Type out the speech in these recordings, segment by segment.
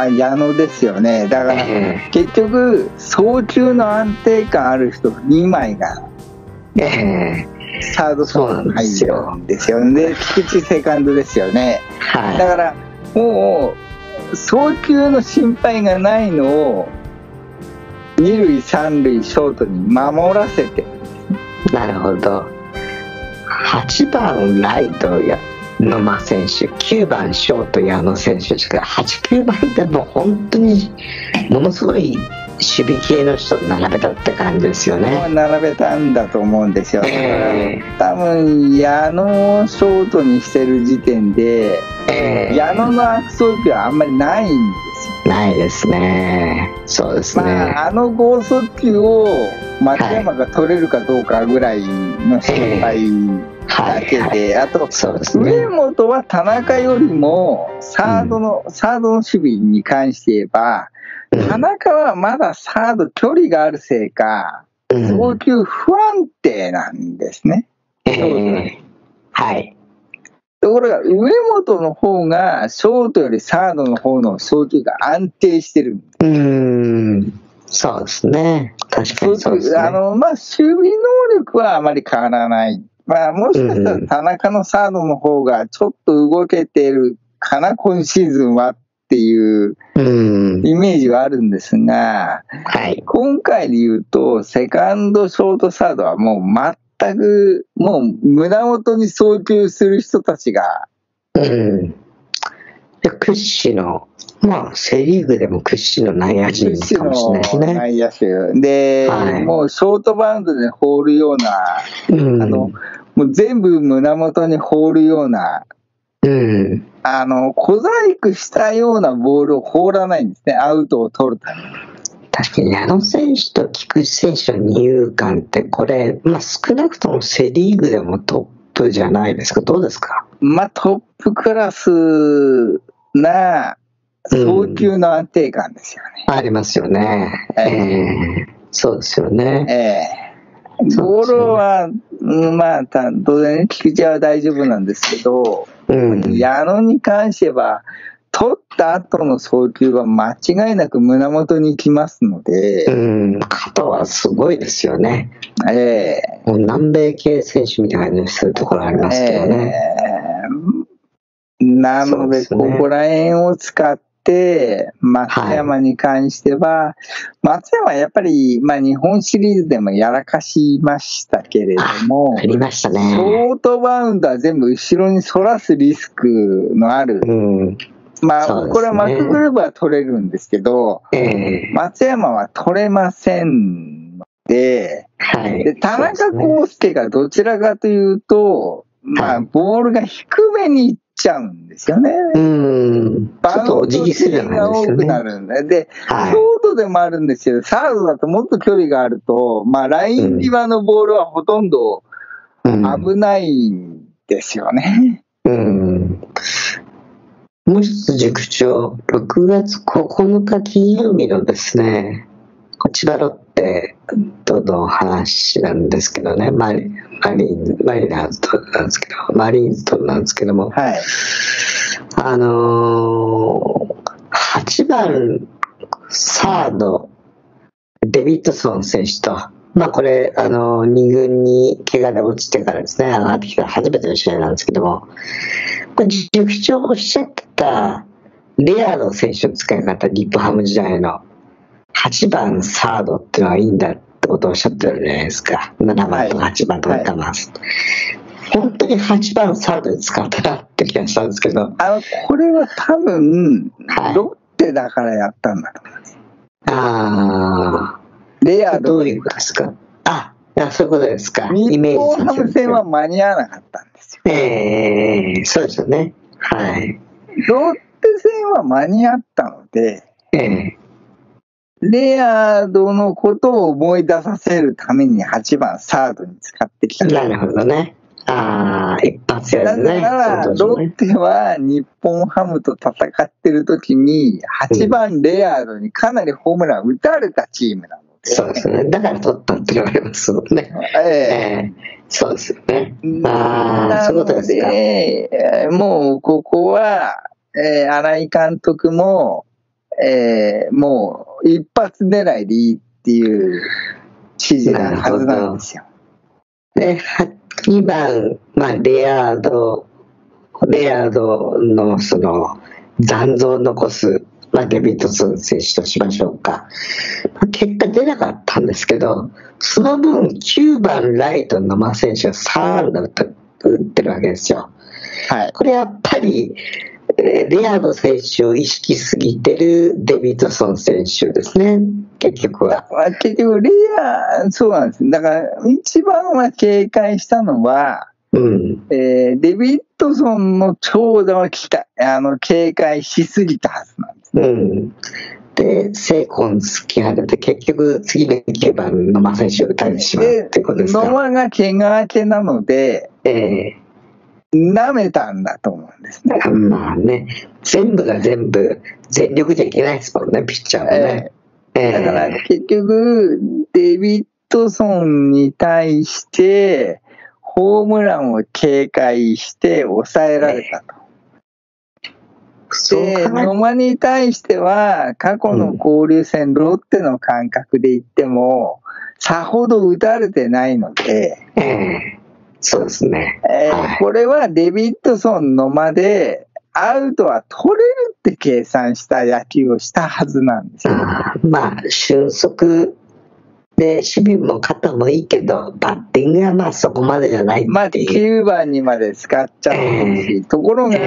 あ矢野ですよね。だから、結局送球の安定感ある人2枚がええサードソードに入るんですよ。ねで菊池セカンドですよね。はい。だからもう送球の心配がないのを二塁三塁ショートに守らせて。なるほど。8番ライトや野間選手、9番ショート矢野選手しか、8、9番ってもう本当にものすごい守備系の人を並べたって感じですよね。並べたんだと思うんですよ、え多分矢野をショートにしてる時点でええ矢野の悪送球はあんまりないんですよないですね。そうですね。まあ、あの剛速球を松山が取れるかどうかぐらいの心配だけで、はいあとそうですね。上本は田中よりもサードの、サードの守備に関して言えば、うん田中はまだサード距離があるせいか、うん送球不安定なんですね。ええはい。ところが上本の方がショートよりサードの方の送球が安定してるうーん。そうですね。確かにそうですね。あの、まあ、守備能力はあまり変わらない。まあ、もしかしたら田中のサードの方がちょっと動けてるかな、今シーズンはっていううん。イメージはあるんですが、はい。今回で言うと、セカンド、ショート、サードはもう全く、もう胸元に送球する人たちが、うん。で屈指の、まあ、セ・リーグでも屈指の内野陣かもしれないですね。内野手。で、はいもうショートバウンドで放るような、うん。あの、もう全部胸元に放るような、うん。あの、小細工したようなボールを放らないんですね、アウトを取るために。確かに矢野選手と菊池選手の二遊間って、これ、まあ、少なくともセ・リーグでもトップじゃないですか。どうですか？まあ、トップクラスな送球の安定感ですよね。ありますよね。ええええそうですよね。えーそうですねルは、うんまあ、た当然、菊池は大丈夫なんですけど、うん。矢野に関しては、取った後の送球は間違いなく胸元に来ますので、うん。肩はすごいですよね。ええもう南米系選手みたいにするところありますけどね。えーなので、ここら辺を使って、松山に関しては、松山はやっぱり、まあ、日本シリーズでもやらかしましたけれどもあ、りましたシね。ョートバウンドは全部後ろに反らすリスクのある、うん。まあ、ねこれはマクグルーブは取れるんですけど、ええ松山は取れませんので、はい。で田中康介がどちらかというと、まあ、はいボールが低めに行っちゃうんですよね。うん。ちょっとお辞儀するじゃないが多。くなるんで、で、はいショートでもあるんですけど、サードだともっと距離があると、まあ、ライン際のボールはほとんどうん危ないんですよね。うん。もう一つ塾長、6月9日金曜日のですね、こちらロッテとの話なんですけどね、マリマリンマリナーズとなんですけど、マリーンズとなんですけども、はい。あのー、8番サード、デビッドソン選手と、まあこれ、あのー、2軍に怪我で落ちてからですね、上がってきた初めての試合なんですけども、これ、塾長おっしゃってた、レアード選手の使い方、日本ハム時代の8番サードっていうのはいいんだってことをおっしゃってるじゃないですか。7番とか8番とか我慢する。本当に8番サードで使ったなって気がしたんですけど、あの、これは多分、はいロッテだからやったんだと思います。ああ、レアどういうことですか？あ、そういうことですか。イ日メージ本ハム戦は間に合わなかったんですよ。ええそうですよね。はい。ロッテ戦は間に合ったので、ええレアードのことを思い出させるために8番サードに使ってきた。なるほどね。ああ、一発やだるね。から、ロッテは日本ハムと戦ってる時に、8番レアードにかなりホームラン打たれたチームなので、そうですね。だから取ったって言われますもんね。ええええそうですよね。ああ、そういうことですか。もうここは、えー新井監督も、えー、もう一発狙いでいいっていう指示なはずなんですよ。で、2番、まあ、レアード、レアードのその残像を残す、まあ、デビッドソン選手としましょうか。まあ、結果出なかったんですけど、その分9番ライトの野間選手が3安打打ってるわけですよ。はい。これやっぱり、レアード選手を意識すぎてるデビッドソン選手ですね、結局は。結局、レア、そうなんです。だから、一番は警戒したのは、うん、えー、デビッドソンの長打をきたあの警戒しすぎたはずなんです、ね。うん、で、セイコンスキハルで結局次の9番のマ選手を打たれてしまうってことですか。野間が怪我明けなので、えー舐めたんだと思うんですね。まあね、全部が全部全力じゃいけないですもんね、ピッチャーはね。えー、だから結局、デビッドソンに対して、ホームランを警戒して抑えられたと。で、野間に対しては、過去の交流戦、ロッテの感覚で言っても、さほど打たれてないので、えーそうですね。えーはい、これはデビッドソンの間で、アウトは取れるって計算した野球をしたはずなんですよ。まあ、俊足で、守備も肩もいいけど、バッティングはまあそこまでじゃないまあ、9番にまで使っちゃうし、えー、ところが、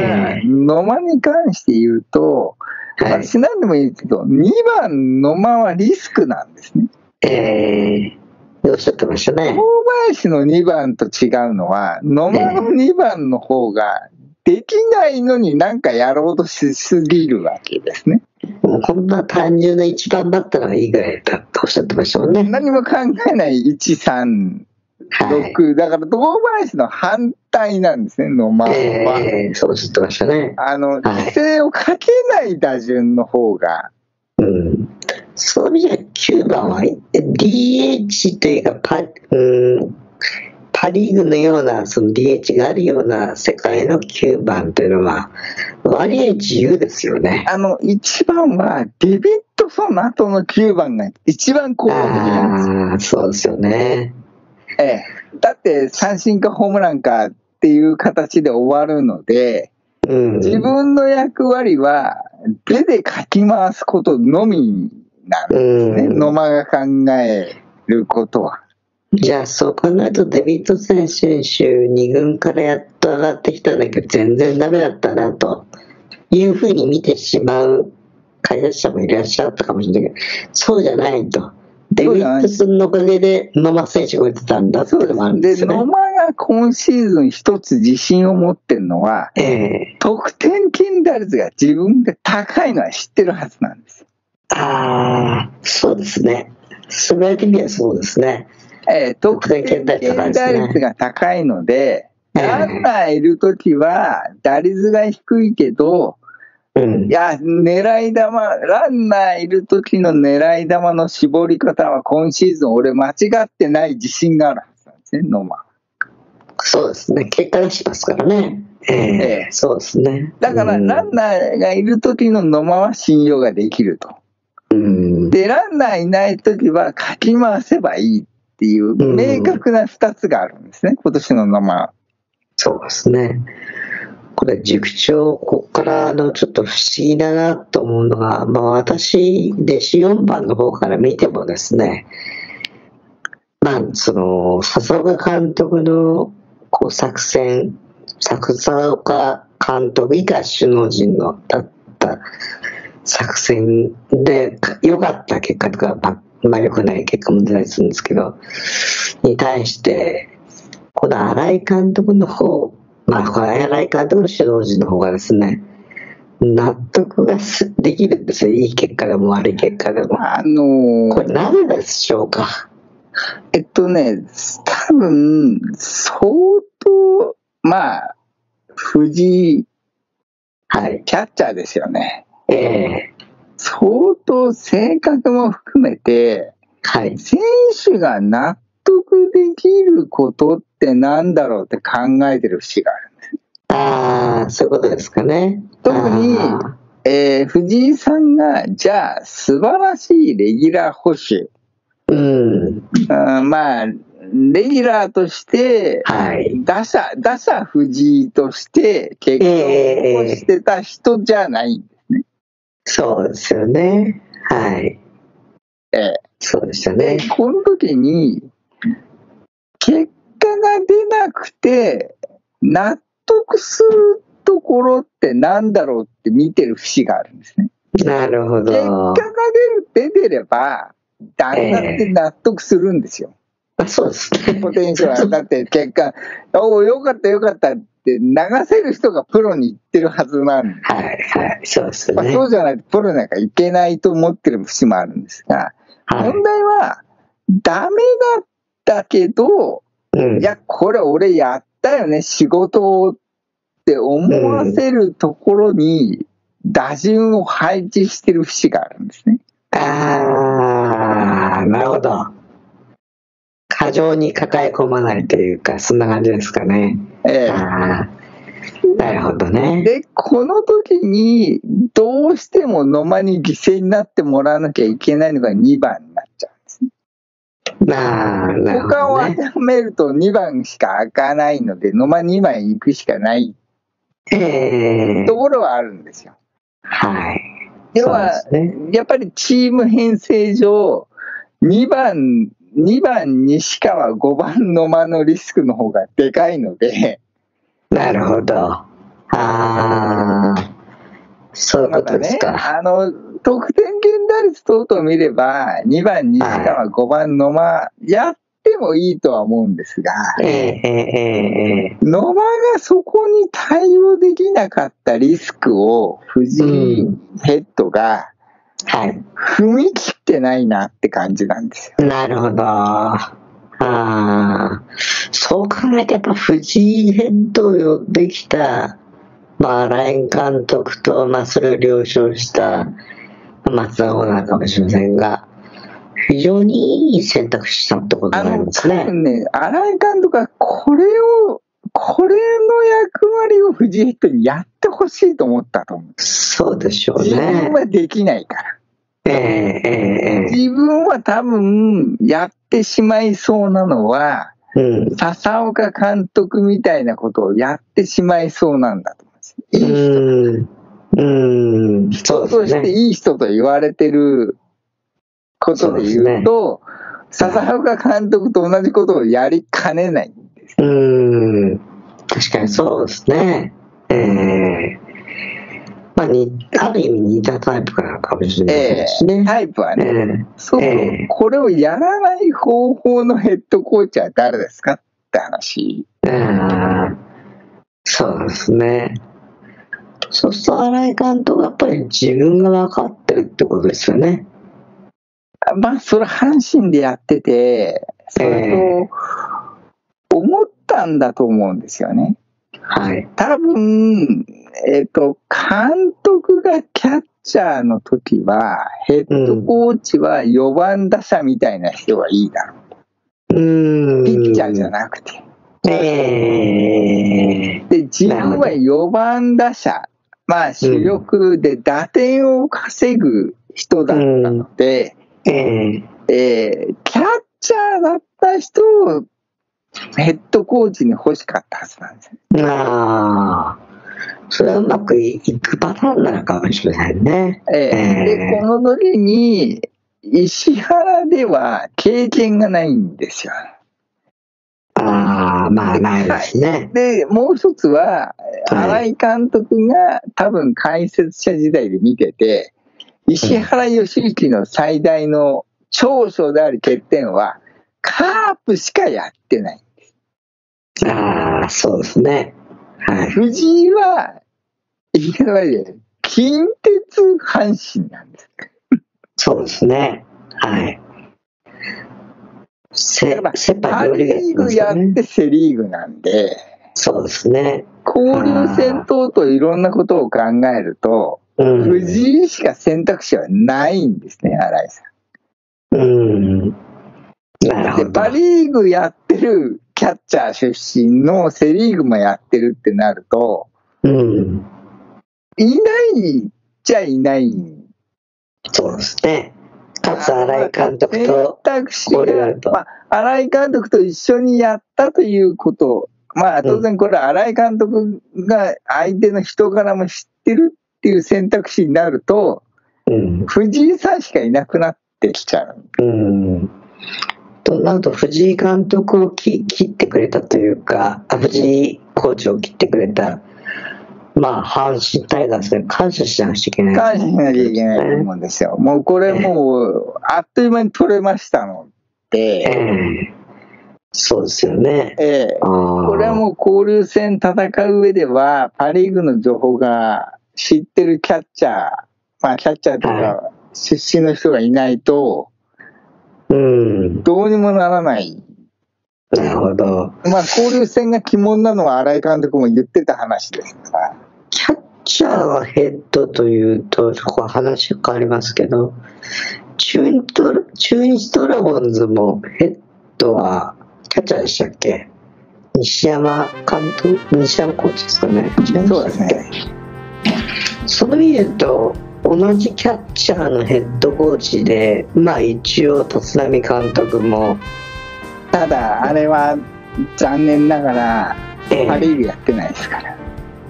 野間に関して言うと、私なんでもいいけど、2番野間はリスクなんですね。えーおっしゃってましたね。大林の2番と違うのは、野間の2番の方が、できないのになんかやろうとしすぎるわけですね。もうこんな単純な1番だったらいいぐらいだとおっしゃってましたもんね。何も考えない1、3、6、はい、だから堂林の反対なんですね、野間は。えー、そうおっしゃってましたね。あの、規制をかけない打順の方が、うん、そういう意味じゃ9番は DH というかパ,、うん、パリーグのようなその DH があるような世界の9番というのは割合自由ですよね。あの、1番はデビッドソンの後の9番が一番効果的なんですよ。そうですよね。ええ。だって三振かホームランかっていう形で終わるので、うん、自分の役割は手でかき回すことのみなんですね。野間が考えることは。じゃあ、そう考えると、デビッド選手、2軍からやっと上がってきたんだけど、全然ダメだったな、と。いうふうに見てしまう開発者もいらっしゃったかもしれない。けど、そうじゃないと。デビッドソンのおかげで野間選手が打ってたんだっていうのもあるんですよ、ね、で、野間が今シーズン一つ自信を持ってるのは、えー、得点圏打率が自分で高いのは知ってるはずなんですああ、そうですね。それ的にはそうですね。えー、得点圏打率が高いので、ランナーいるときは打率が低いけど、うん、いや、狙い球、ランナーいるときの狙い球の絞り方は今シーズン俺間違ってない自信があるはずなんですね、ノーマそうですね。結果出しますからね。えー、えー、そうですね。だから、ランナーがいるときの野間は信用ができると。で、ランナーいないときはかき回せばいいっていう明確な2つがあるんですね、今年の名前。そうですね。これ、塾長、ここからのちょっと不思議だなと思うのが、まあ私、弟子4番の方から見てもですね、まあ、その、笹岡監督のこう作戦、笹岡監督以下首脳陣の作戦で良かった結果とか、まあ良くない結果も出たりするんですけど、に対して、この新井監督の方、まあ、新井監督の指導陣の方がですね、納得ができるんですよ。いい結果でも悪い結果でも。あのー、これなぜでしょうか？えっとね、多分、相当、まあ、藤井、はい、キャッチャーですよね。えー、相当性格も含めて、はい、選手が納得できることってなんだろうって考えてる節があるんです。ああ、そういうことですかね。特に、えー藤井さんが、じゃあ、素晴らしいレギュラー保守。うん。うんまあ、レギュラーとして、はい。打者、打者藤井として結果を残してた人じゃない。そうですよね。はい。ええそうでしたでね。、この時に、結果が出なくて、納得するところってなんだろうって見てる節があるんですね。なるほ結果がど。出る、出てれば、誰だって納得するんですよ。あそうですね。ポテンシャルは、だって結果、おお、よかったよかったって流せる人がプロに行ってるはずなんで、はい、はい。そうですまあ、ね。そうじゃないとプロなんか行けないと思ってる節もあるんですが、はい問題は、ダメだったけど、うんいや、これ俺やったよね、仕事をって思わせるところに、打順を配置してる節があるんですね。ああ、なるほど。過剰に抱え込まないというか、そんな感じですかね。ええなるほどね。で、この時に、どうしても野間に犠牲になってもらわなきゃいけないのが2番になっちゃうんですね。なるほ他を当どね。てはめると2番しか開かないので、野間2番行くしかないええところはあるんですよ。はい。では、ねやっぱりチーム編成上、2番、2番西川、5番野間のリスクの方がでかいので、なるほど。ああ、そういうことですか。あの、得点圏打率等々見れば、2番西川、5番野間、やってもいいとは思うんですが、ええええええ野間がそこに対応できなかったリスクを藤井ヘッドがはい。踏み切ってないなって感じなんですよ。なるほど。ああ、そう考えてやっぱ藤井ヘッドを呼んできた、まあ、ライン監督と、まあ、それを了承した松田オーナーかもしれませんが、非常にいい選択肢だってことになりますね。ね、新井監督はこれを、これの役割を藤井ヘッドにやってほしいと思ったと思う。そうでしょう自分ね。はできないから。自分は多分やってしまいそうなのは、うん。笹岡監督みたいなことをやってしまいそうなんだと思うんですよ。いい人うん。として。いい人と言われてることで言うと、笹岡監督と同じことをやりかねないんです。うん。確かにそうですね。ええまあ、に、ある意味似たタイプなのかもしれないえですね。えタイプはえね、えそう、ええこれをやらない方法のヘッドコーチは誰ですかって話。うんそうですね。そうすると、新井監督はやっぱり自分が分かってるってことですよね。まあ、それ阪神でやってて、それと、思ったんだと思うんですよね。はい。多分、えっ、と、監督がキャッチャーの時は、ヘッドコーチは4番打者みたいな人がいいだろうん。う。ピッチャーじゃなくて。ええで、自分は4番打者、まあ主力で打点を稼ぐ人だったので、えええーキャッチャーだった人をヘッドコーチに欲しかったはずなんですよ。ああ、それはうまくいくパターンなのかもしれませんね。えーで、この時に、石原では経験がないんですよ。ああ、まあないですね。で、もう一つは、新井監督が多分解説者時代で見てて、石原良之の最大の長所である欠点は、カープしかやってない。ああ、そうですね。はい。藤井は、言い方悪いです近鉄阪神なんです。そうですね。はい。セセパパ・両リーリーグやってセ・リーグなんで、そうですね。交流戦等といろんなことを考えると、うん。藤井しか選択肢はないんですね、新井さん。うん。で、ど。パ・リーグやってるキャッチャー出身のセ・リーグもやってるってなると、うん。いないチャーいない。そうですね。かつ新井監督選と択肢がまあ、新井監督と一緒にやったということ。まあ、当然これ、新井監督が相手の人柄も知ってるっていう選択肢になると、うん。藤井さんしかいなくなってきちゃう。うん。となると、藤井監督をき切ってくれたというか、あ藤井コーチを切ってくれた、まあ、阪神タイガースで感謝しなくちゃいけない。感謝しなきゃいけないと思うんですよ。もうこれもう、あっという間に取れましたのえで、えそうですよね。ええあーこれはもう交流戦戦う上では、パ・リーグの情報が知ってるキャッチャー、まあキャッチャーとか出身の人がいないと、うん。どうにもならない。なるほど。まあ交流戦が鬼門なのは新井監督も言ってた話ですから。キャッチャーはヘッドというと、そこは話変わりますけど、中日ドラ中日ドラゴンズもヘッドはキャッチャーでしたっけ？西山監督西山コーチですかね？そうですね。その意味で言うと、同じキャッチャーのヘッドコーチで、まあ一応、立浪監督も、ただ、あれは残念ながら、ええパ・リーグやってないですから。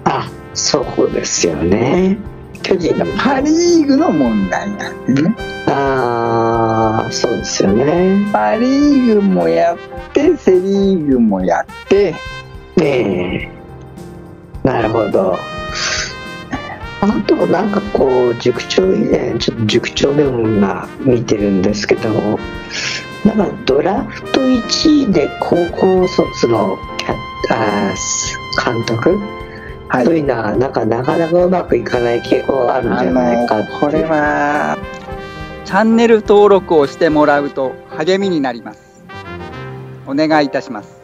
あ、そうですよね。巨人のパ・リーグの問題なんでね。ああ、そうですよね。パ・リーグもやって、セ・リーグもやって、ええなるほど。あと、なんかこう、塾長以前、ちょっと塾長でも今見てるんですけど、なんかドラフト1位で高校卒のキャあー監督、はいというのは、なんかなかなかうまくいかない傾向があるんじあゃないかこれはチャンネル登録をしてもらうと励みになります。お願いいたします。